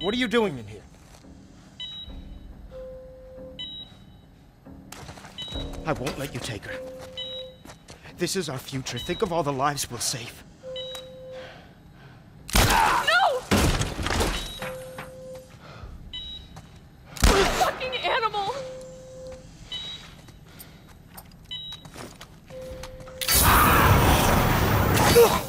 What are you doing in here? I won't let you take her. This is our future. Think of all the lives we'll save. No! You fucking animal! Come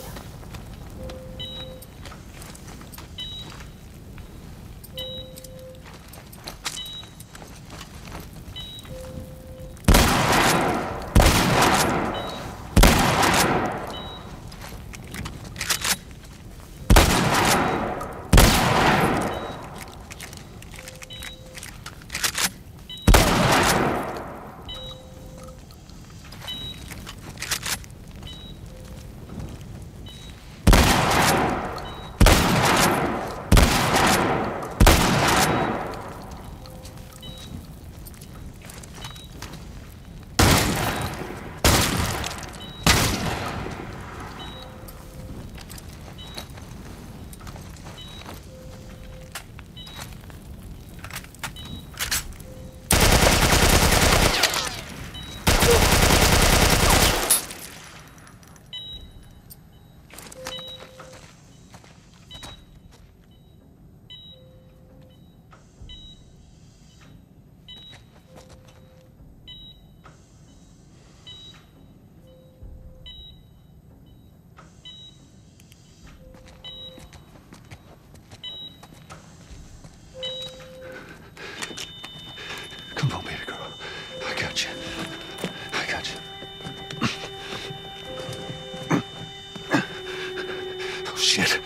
Oh, shit.